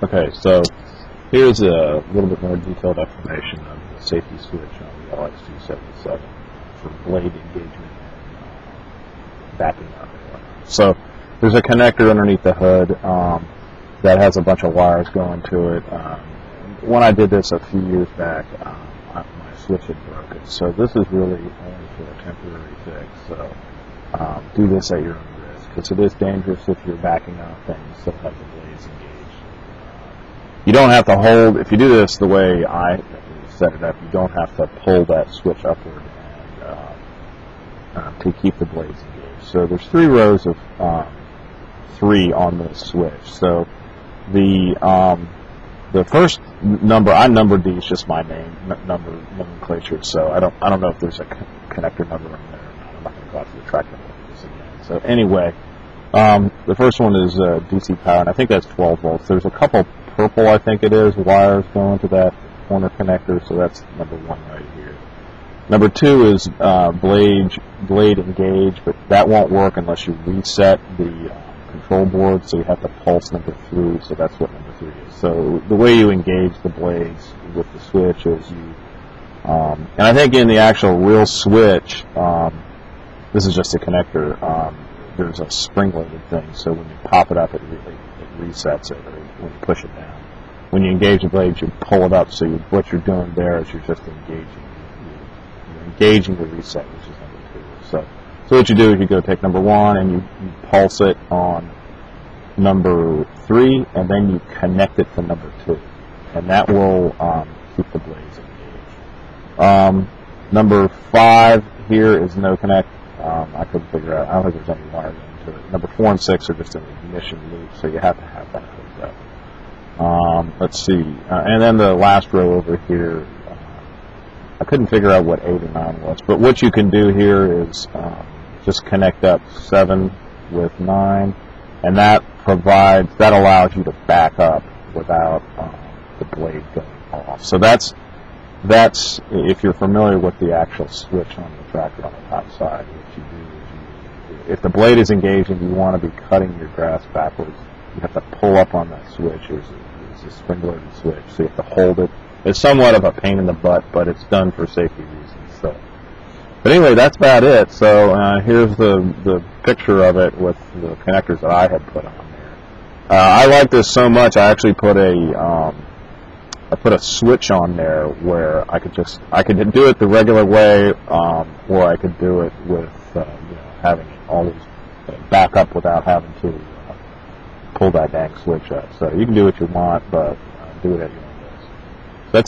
Okay, so here's a little bit more detailed explanation of the safety switch on the LX277 for blade engagement and uh, backing up. So there's a connector underneath the hood um, that has a bunch of wires going to it. Um, when I did this a few years back, um, I, my switch had broken. So this is really only for a temporary fix. So um, do this at your own risk because it is dangerous if you're backing up and you still have the blades engaged. You don't have to hold, if you do this the way I set it up, you don't have to pull that switch upward and, uh, uh, to keep the blades engaged. So there's three rows of um, three on this switch. So the um, the first number I numbered these just my name number nomenclature. So I don't I don't know if there's a connector number in there. I'm not going to go out to the track number this again. So anyway, um, the first one is uh, DC power, and I think that's 12 volts. There's a couple purple, I think it is, wires going to that corner connector, so that's number one right here. Number two is uh, blade blade engage, but that won't work unless you reset the uh, control board, so you have to pulse number three, so that's what number three is. So the way you engage the blades with the switch is you, um, and I think in the actual real switch, um, this is just a connector, um, there's a spring-loaded thing, so when you pop it up, it, really, resets it, when you push it down. When you engage the blades, you pull it up, so you, what you're doing there is you're just engaging, you're engaging the reset, which is number two. So so what you do is you go take number one and you, you pulse it on number three, and then you connect it to number two, and that will um, keep the blades engaged. Um, number five here is no connect. Um, I couldn't figure out. I don't think there's any wire Number four and six are just an ignition loop, so you have to have that hooked up. Um, let's see, uh, and then the last row over here. Uh, I couldn't figure out what eight or nine was, but what you can do here is um, just connect up 7 with 9 and that provides that allows you to back up without um, the blade going off so that's that's if you're familiar with the actual switch on the tractor on the top side what you do is you, if the blade is engaged and you want to be cutting your grass backwards you have to pull up on that switch there's a, there's a spring loaded switch so you have to hold it it's somewhat of a pain in the butt but it's done for safety reasons so but anyway, that's about it. So uh, here's the, the picture of it with the connectors that I had put on there. Uh, I like this so much, I actually put a um, I put a switch on there where I could just I could do it the regular way, um, or I could do it with uh, you know having always back up without having to pull that dang switch up. So you can do what you want, but do it at your